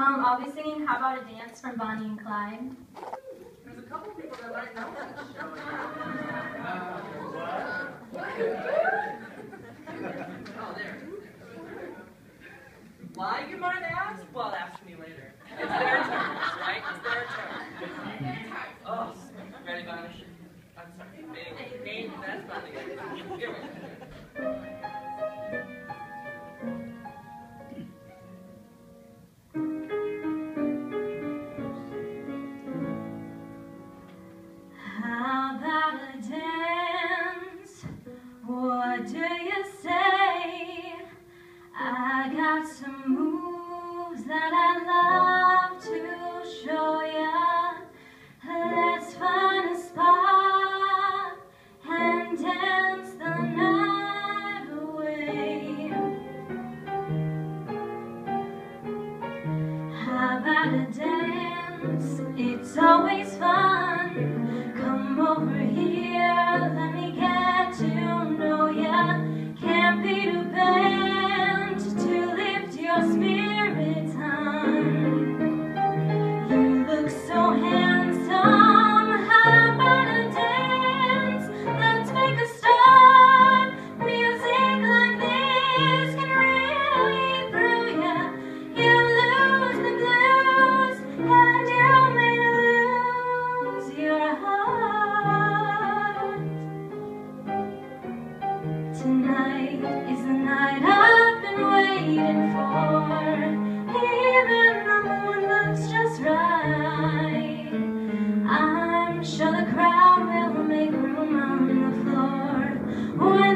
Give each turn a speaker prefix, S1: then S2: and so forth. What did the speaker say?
S1: Um, I'll be singing How About a Dance from Bonnie and Clyde.
S2: There's a couple people that might know that show. Oh, there. Why, you might ask? Well, ask me later. It's their turn, right? It's their turn. Oh, ready, Bonnie? I'm sorry. Name, name, that's not the Here we go.
S1: Some moves that I'd love to show ya. Let's find a spot and dance the night away. How about a dance? It's always Tonight is the night I've been waiting for. Even the moon looks just right. I'm sure the crowd will make room on the floor when